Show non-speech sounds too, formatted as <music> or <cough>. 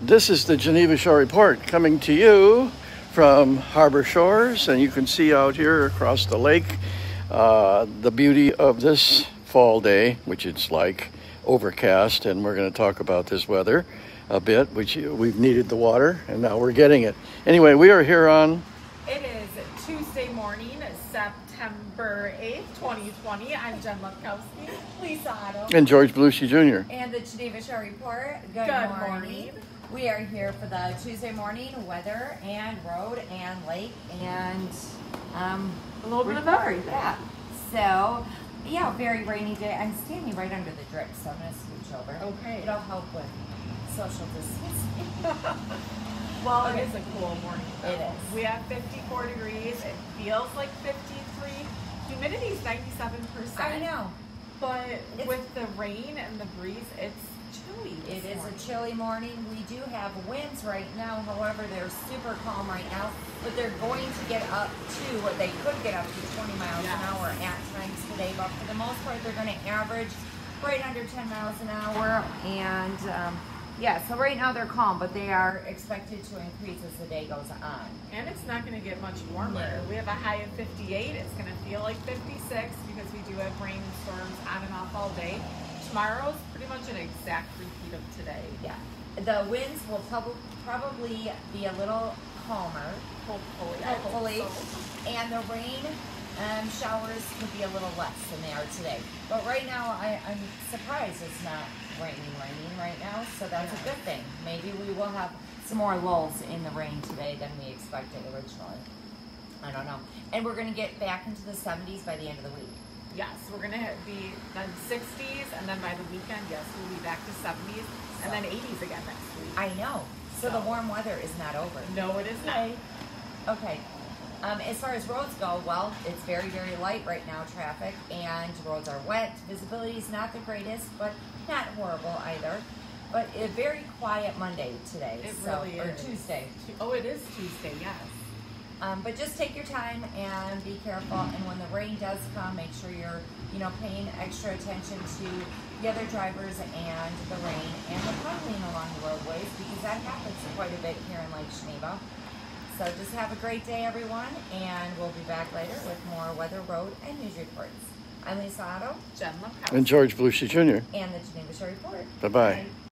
This is the Geneva Shore Report coming to you from Harbor Shores, and you can see out here across the lake uh, the beauty of this fall day, which it's like overcast, and we're going to talk about this weather a bit, which we've needed the water, and now we're getting it. Anyway, we are here on. It is Tuesday morning, September 8th, 2020. I'm Jen Lepkowski. Lisa Otto. And George Belushi Jr. And the Geneva Shore Report. Good, Good morning. morning. We are here for the Tuesday morning weather and road and lake and um, A little bit of everything. Yeah. So, yeah, very rainy day. I'm standing right under the drip, so I'm going to scooch over. Okay. It'll help with social distancing. <laughs> Well, Okay. it is a cool morning. though. It is. We have 54 degrees. It feels like 53. Humidity is 97%. I know. But It's- with the rain and the breeze, it's chilly. It is morning. a chilly morning. We do have winds right now. However, they're super calm right now, but they're going to get up to what they could get up to 20 miles an hour at times today. But for the most part, they're going to average right under 10 miles an hour. And um, yeah, so right now they're calm, but they are expected to increase as the day goes on. And it's not going to get much warmer. We have a high of 58. It's going to feel like 56 because we do have rain storms on and off all day. Tomorrow's pretty much an exact repeat of today. Yeah, the winds will prob- probably be a little calmer. Hopefully. Hopefully. so. And the rain um, showers could be a little less than they are today. But right now, I, I'm surprised it's not raining, raining right now. So that's a good thing. Maybe we will have some more lulls in the rain today than we expected originally. I don't know. And we're going to get back into the 70s by the end of the week. Yes, we're gonna hit be then 60s, and then by the weekend, yes, we'll be back to 70s, and then 80s again next week. I know. So the warm weather is not over. No, it is not. Okay. Um, as far as roads go, well, it's very, very light right now, traffic, and roads are wet. Visibility is not the greatest, but not horrible either. But a very quiet Monday today, It so really or is. Tuesday. Oh, it is Tuesday. Yes. Um, but just take your time and be careful. And when the rain does come, make sure you're, you know, paying extra attention to the other drivers and the rain and the puddling along the roadways because that happens quite a bit here in Lake Geneva. So just have a great day, everyone, and we'll be back later with more weather, road, and news reports. I'm Lisa Otto Jen Lepkowski. And George Belushi Jr. and the Geneva Shore Report. Bye bye. Bye.